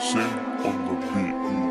Sing on the beat.